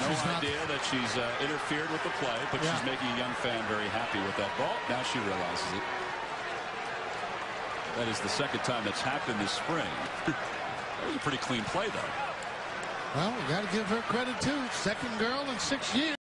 No She's not- idea that she's uh, interfered with the play, but Yeah. she's making a young fan very happy with that ball. Now she realizes it. That is the second time that's happened this spring. that was a pretty clean play, though. Well, we got to give her credit too. Second girl in six years.